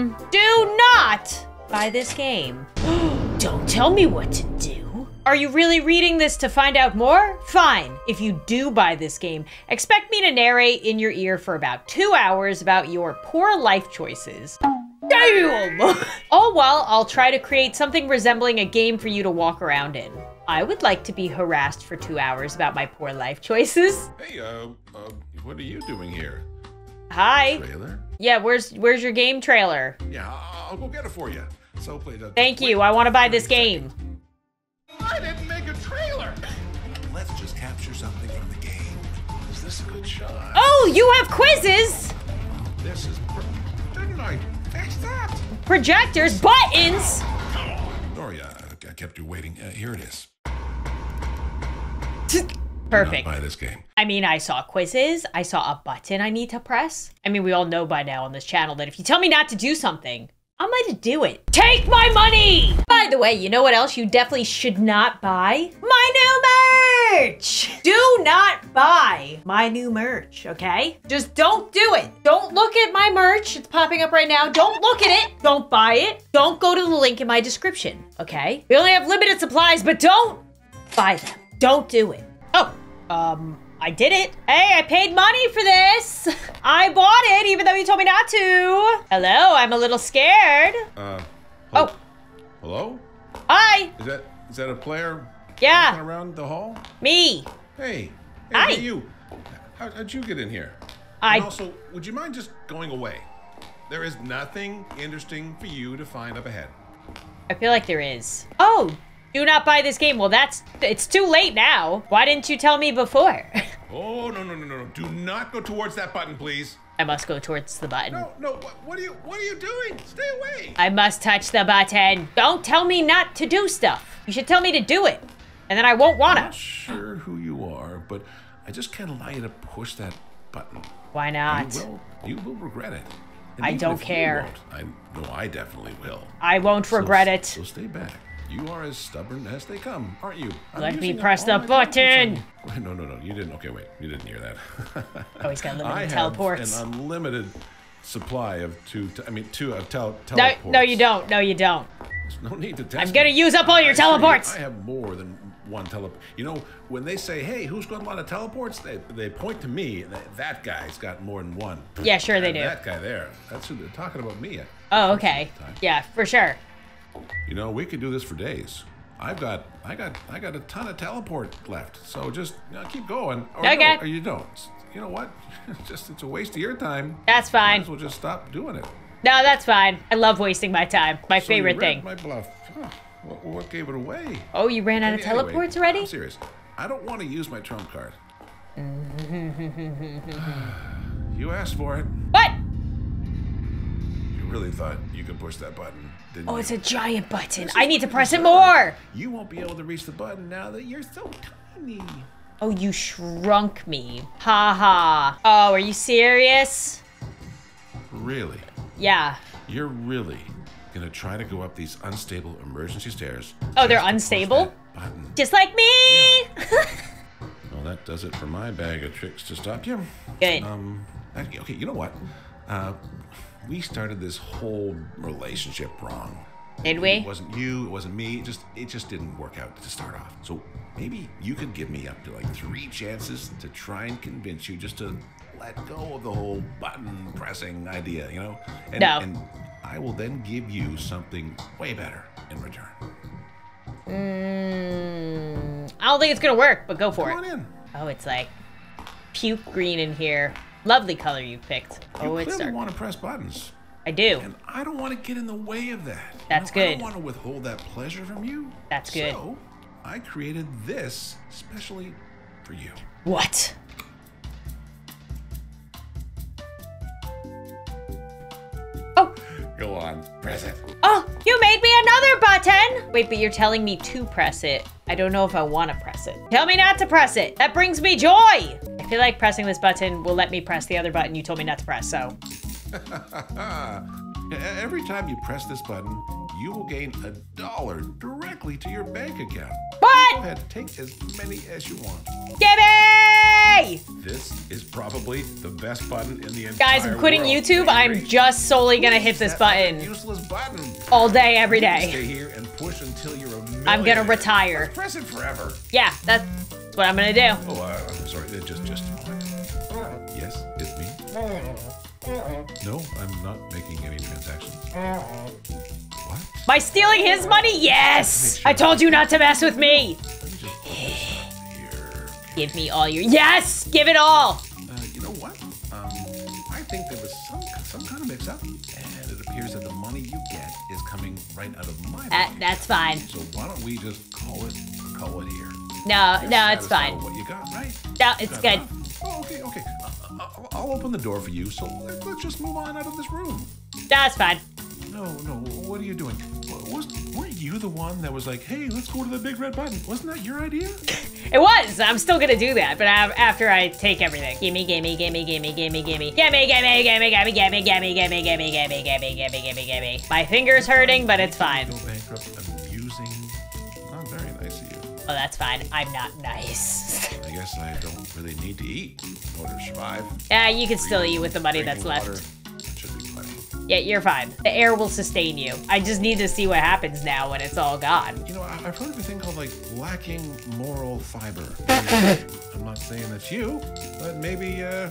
Um, do not buy this game. Don't tell me what to do. Are you really reading this to find out more? Fine. If you do buy this game, expect me to narrate in your ear for about two hours about your poor life choices. Damn! All while I'll try to create something resembling a game for you to walk around in. I would like to be harassed for two hours about my poor life choices. Hey, uh, uh, what are you doing here? Hi. Trailer? Yeah, where's where's your game trailer? Yeah, I'll, I'll go get it for you. So play the. Thank you. I want to buy this game. I didn't make a trailer. Let's just capture something from the game. Is this a good shot? Oh, you have quizzes, This is. Per- didn't I fix that? projectors, buttons. Sorry, uh, I kept you waiting. Uh, here it is. Perfect. Buy this game. I mean, I saw quizzes. I saw a button I need to press. I mean, we all know by now on this channel that if you tell me not to do something, I'm going to do it. Take my money! By the way, you know what else you definitely should not buy? My new merch! Do not buy my new merch, okay? Just don't do it. Don't look at my merch. It's popping up right now. Don't look at it. Don't buy it. Don't go to the link in my description, okay? We only have limited supplies, but don't buy them. Don't do it. Um, I did it. Hey, I paid money for this. I bought it even though you told me not to. Hello, I'm a little scared. Uh. Oh, Hello? hi. Is that is that a player? Yeah. around the hall? Me. Hey. Hey, Hi. hey, you. How, how'd you get in here? I- And also, would you mind just going away? There is nothing interesting for you to find up ahead. I feel like there is. Oh, do not buy this game. Well, that's, it's too late now. Why didn't you tell me before? Oh no no no no no! Do not go towards that button, please. I must go towards the button. No no! What, what are you what are you doing? Stay away! I must touch the button. Don't tell me not to do stuff. You should tell me to do it. And then I won't I'm wanna. not sure who you are, but I just can't allow you to push that button. Why not? You will you will regret it. And I don't care. I know I definitely will. I won't So- regret it. So stay back. You are as stubborn as they come, aren't you? I'm Let me press the button. Wait, no, no, no. You didn't. Okay, wait. You didn't hear that. Oh, he's got limited I have an unlimited supply of two. I mean, two of tel- No, teleports. no, you don't. No, you don't. There's no need to test. I'm gonna me. use up all your I assure you, teleports. I have more than one teleport. You know, when they say, "Hey, who's got a lot of teleports?" They they point to me. That, that guy's got more than one. Yeah, sure they And do. That guy there. That's who they're talking about me. Oh, okay. Yeah, for sure. You know, we could do this for days. I've got, I got, I got a ton of teleport left. So just you know, keep going, or, Okay. no, or you don't. You know what? just it's a waste of your time. That's Might fine. as well just stop doing it. No, that's fine. I love wasting my time. My So favorite thing. My bluff. Huh. What, what gave it away? Oh, you ran out of Anyway, teleports already? I'm serious. I don't want to use my trump card. you asked for it. What? You really thought you could push that button, didn't Oh, it's a giant button. I need to press it more. You won't be able to reach the button now that you're so tiny. Oh, you shrunk me. Ha ha. Oh, are you serious? Really? Yeah. You're really gonna try to go up these unstable emergency stairs? Oh, they're just to push unstable? Just like me. Well, that does it for my bag of tricks to stop you. Good. Um. Okay. okay, You know what? Uh, we started this whole relationship wrong. Did we? It wasn't you. It wasn't me. It just it just didn't work out to start off. So maybe you could give me up to like three chances to try and convince you just to let go of the whole button pressing idea. You know? And, No. And I will then give you something way better in return. Mm, I don't think it's gonna work, but go for Come it. on in. Oh, it's like puke green in here. Lovely color you picked. You Oh, it's clearly dark. want to press buttons. I do. And I don't want to get in the way of that. You That's know, I don't want to withhold that pleasure from you. That's good. So I created this specially for you. What? Go on, press it. oh, you made me another button. Wait, but you're telling me to press it. I don't know if I want to press it. Tell me not to press it. That brings me joy. I feel like pressing this button will let me press the other button you told me not to press, so. Every time you press this button, you will gain a dollar directly to your bank account. But go What? ahead, take as many as you want. Give me! Day! This is probably the best button in the entire Guys, I'm quitting world. YouTube. I'm just solely gonna hit this button Useless button. all day, every day. You can day. Stay here and push until you're a I'm gonna retire. Press it forever. Yeah, that's what I'm gonna do. Oh, uh, I'm sorry. Just, just a moment. Yes, it's me. No, I'm not making any transactions. What? I stealing his money? Yes! I told you not to mess with me! Give me all your- Yes! Give it all! Uh, you know what? Um, I think there was some some kind of mix-up, and it appears that the money you get is coming right out of my pocket. that's fine. So why don't we just call it call it here? No, You're no, it's fine. What you got, right? No, it's good. Oh, okay, okay. Uh, I'll, I'll open the door for you. So let's just move on out of this room. That's fine. No, no. What are you doing? Wa- Was weren't you the one that was like, "Hey, let's go to the big red button"? Wasn't that your idea? It was. I'm still gonna do that, but after I take everything. Gimme, gimme, gimme, gimme, gimme, gimme, gimme, gimme, gimme, gimme, gimme, gimme, gimme, gimme, gimme, gimme, gimme, gimme, gimme, gimme. My finger's hurting, but it's fine. Go bankrupt. Amusing. Not very nice of you. Oh, that's fine. I'm not nice. I guess I don't really need to eat in order to survive. Yeah, you can still eat with the money that's left. water, Yeah, you're fine. The air will sustain you. I just need to see what happens now when it's all gone. You know, I- I've heard of a thing called like lacking moral fiber. I'm not saying that's you, but maybe, uh,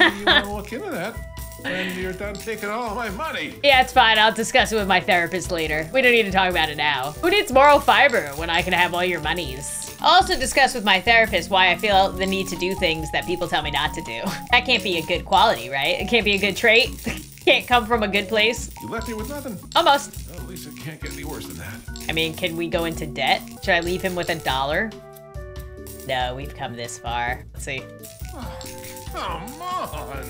maybe you want to look into that when you're done taking all my money. Yeah, it's fine. I'll discuss it with my therapist later. We don't need to talk about it now. Who needs moral fiber when I can have all your monies? I'll also discuss with my therapist why I feel the need to do things that people tell me not to do. That can't be a good quality, right? It can't be a good trait. can't come from a good place. You left me with nothing. Almost. Well, at least it can't get any worse than that. I mean, can we go into debt? Should I leave him with a dollar? No, we've come this far. Let's see. Oh, come on.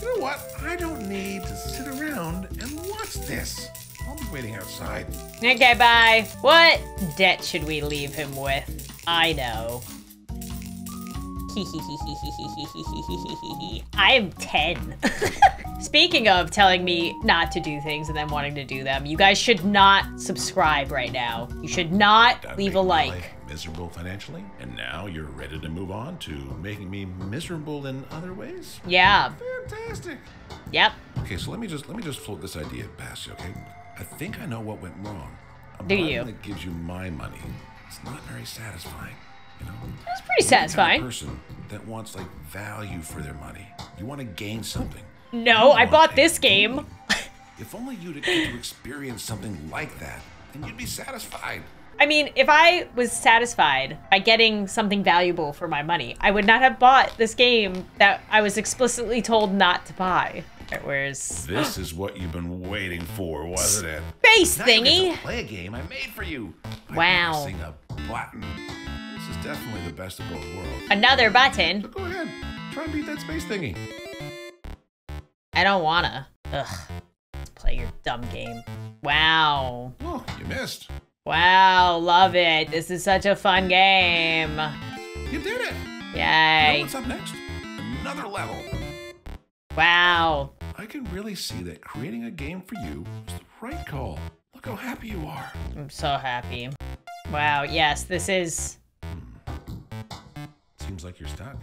You know what? I don't need to sit around and watch this. I'll be waiting outside. Okay, bye. What debt should we leave him with? I know. I'm 10. Speaking of telling me not to do things and then wanting to do them, you guys should not subscribe right now. You should not Done leave a like. Miserable financially, and now you're ready to move on to making me miserable in other ways. Yeah. Fantastic. Yep. Okay, so let me just let me just float this idea past you, okay? I think I know what went wrong. A Do you? That gives you my money. It's not very satisfying. You know. That's pretty the kind of satisfying. person that wants like value for their money. You want to gain something. No, I bought this game. If only you'd get to experience something like that, then you'd be satisfied. I mean, if I was satisfied by getting something valuable for my money, I would not have bought this game that I was explicitly told not to buy. Where's This is what you've been waiting for, wasn't it? face Now thingy? play a game I made for you. by Wow. Pressing a button. This is definitely the best of both worlds. Another button. So go ahead, try and beat that space thingy. I don't wanna. Ugh. Let's play your dumb game. Wow. Oh, you missed. Wow, love it. This is such a fun game. You did it. You know what's up next? Another level. Wow. I can really see that creating a game for you was the right call. Look how happy you are. I'm so happy. Wow, yes, this is. Seems like you're stuck.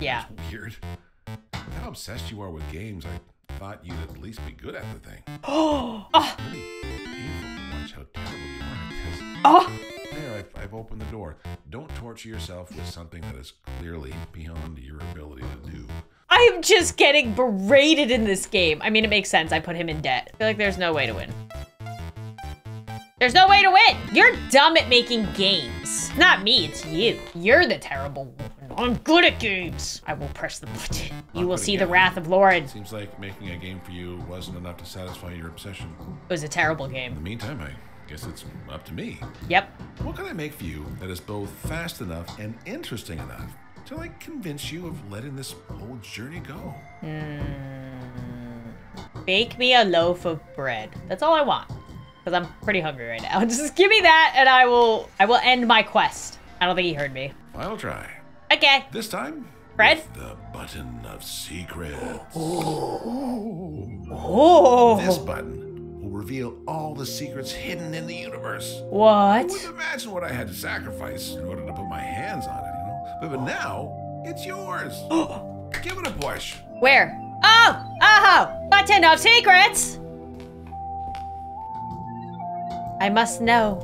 Yeah. Weird. With how obsessed you are with games, I thought you'd at least be good at the thing. Ah. Oh, Really painful to watch how terrible you are at this. oh, There, I've, I've opened the door. Don't torture yourself with something that is clearly beyond your ability to do. I am just getting berated in this game. I mean, it makes sense. I put him in debt. I feel like there's no way to win. There's no way to win. You're dumb at making games. Not me, it's you. You're the terrible one. I'm good at games. I will press the button. You will see the wrath of Lauren. Seems like making a game for you wasn't enough to satisfy your obsession. It was a terrible game. In the meantime, I guess it's up to me. Yep. What can I make for you that is both fast enough and interesting enough to like convince you of letting this whole journey go? Hmm. Bake me a loaf of bread. That's all I want. Because I'm pretty hungry right now. Just give me that and I will I will end my quest. I don't think he heard me. I'll try. Okay. This time, Bread? the button of secrets. Oh. This button will reveal all the secrets hidden in the universe. What? Wouldn't imagine what I had to sacrifice in order to put my hands on it, you know. But, but now It's yours. Give it a push. Where? Oh, oh! Oh! Button of secrets! I must know.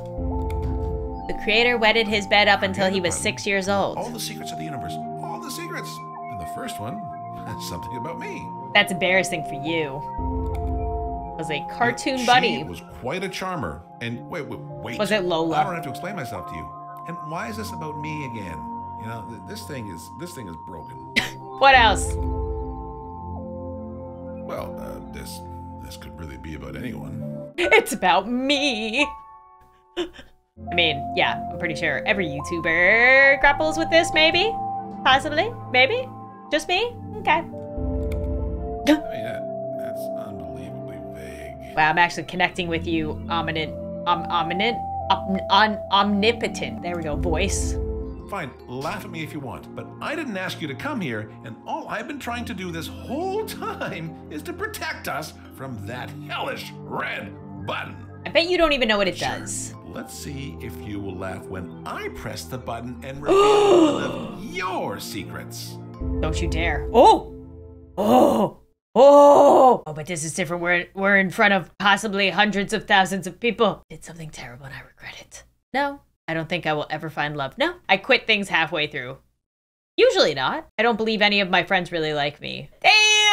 The creator wetted his bed up until he was six years old. All the secrets of the universe. All the secrets. And the first one, something about me. That's embarrassing for you. Was a cartoon She bunny. was quite a charmer. And wait, wait, wait. Was it Lola? I don't have to explain myself to you. And why is this about me again? You know, th- this thing is this thing is broken. What else? well, uh, this this could really be about anyone. It's about me. I mean, yeah, I'm pretty sure every YouTuber grapples with this, maybe? Possibly? Maybe? Just me? Okay. I mean, that, that's unbelievably vague. Wow, I'm actually connecting with you, ominent, um, ominent, om, omnipotent. There we go, voice. Fine, laugh at me if you want, but I didn't ask you to come here, and all I've been trying to do this whole time is to protect us from that hellish red button. I bet you don't even know what it does. Let's see if you will laugh when I press the button and reveal one of your secrets. Don't you dare. Oh! Oh! Oh! Oh, but this is different. We're, we're in front of possibly hundreds of thousands of people. Did something terrible and I regret it. No, I don't think I will ever find love. No, I quit things halfway through. Usually not. I don't believe any of my friends really like me.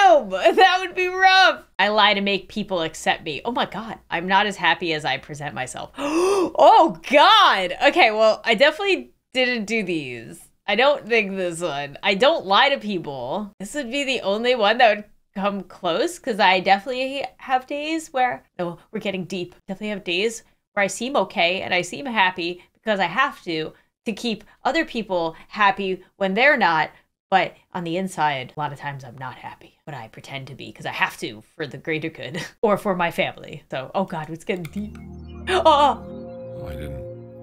Damn! That would be rough. I lie to make people accept me. Oh my god. I'm not as happy as I present myself. oh god! Okay, well, I definitely didn't do these. I don't think this one. I don't lie to people. This would be the only one that would come close because I definitely have days where, oh, we're getting deep. Definitely have days where I seem okay and I seem happy because I have to to keep other people happy when they're not. But on the inside, a lot of times I'm not happy, but I pretend to be because I have to for the greater good or for my family. So, oh God, it's getting deep. Oh, oh, Oh, I didn't.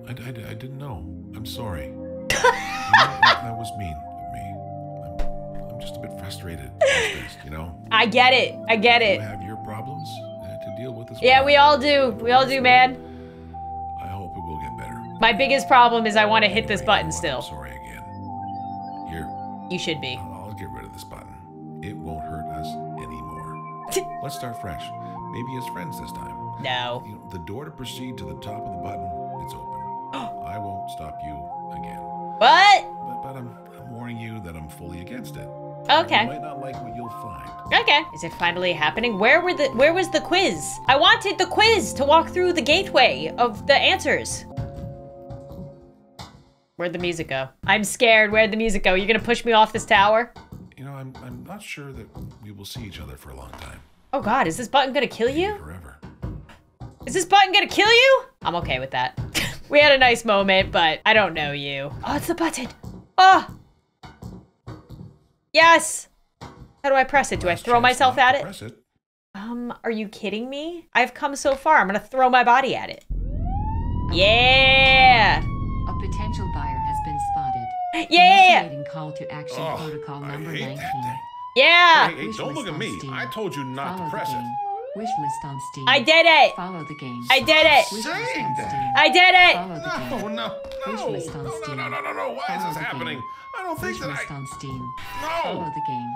I, I, I didn't know. I'm sorry. You that, that was mean of me. I'm, I'm just a bit frustrated days, you know? I get it. I get You it. have your problems to deal with as Yeah, well. we all do. We all do, man. I hope it will get better. My biggest problem is I want to hit this You button still. You should be. I'll get rid of this button. It won't hurt us anymore. Let's start fresh. Maybe as friends this time. No. You know, the door to proceed to the top of the button, it's open. I won't stop you again. What? But, but I'm, I'm warning you that I'm fully against it. Okay. You might not like what you'll find. Okay. Is it finally happening? Where were the where was the quiz? I wanted the quiz to walk through the gateway of the answers. Where'd the music go? I'm scared. Where'd the music go? You're gonna push me off this tower? You know, I'm, I'm not sure that we will see each other for a long time. Oh god, is this button gonna kill you? Forever. Is this button gonna kill you? I'm okay with that. we had a nice moment, but I don't know you. Oh, it's the button. Oh! Yes! How do I press it? Do I throw myself at it? Press it. Um, are you kidding me? I've come so far. I'm gonna throw my body at it. Yeah! A potential buyer has been spotted. Yeah! Initiating call to action Oh, protocol I number hate 19. that thing. Yeah! Hey, hey, don't look at me. Steam. I told you not Follow to press it. game. Wish list on Steam. I did it! Follow the game. I did it! Wish list Saying on that. Steam. I did it! Follow the No, game. no, Wish no. list on No, no, Steam. no, no, no, no. Why is this happening? game. I don't think Wish that I. on Steam. No. Follow the game.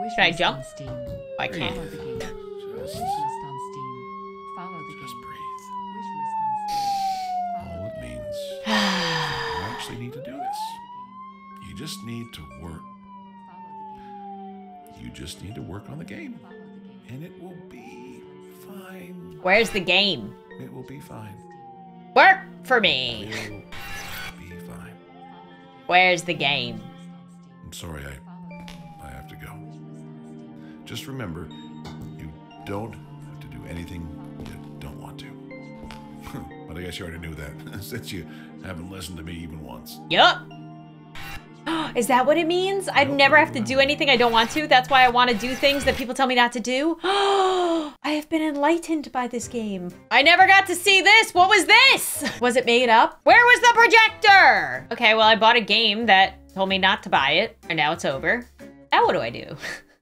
Wish Should I jump? on Steam. I can't. Follow the game. Wish Just, list on Steam. Follow the just game. breathe. Wish list on Steam. Follow All it means is you actually need to do this. You just need to work. follow the game. You just need to work on the game, and it will be fine. Where's the game? It will be fine. Work for me! It will be fine. Where's the game? I'm sorry, I, I have to go. Just remember, you don't have to do anything I guess you already knew that, since you haven't listened to me even once. Yup. Is that what it means? I'd never have to do anything I don't want to. That's why I want to do things that people tell me not to do. I have been enlightened by this game. I never got to see this. What was this? Was it made up? Where was the projector? Okay, well, I bought a game that told me not to buy it, and now it's over. Now what do I do?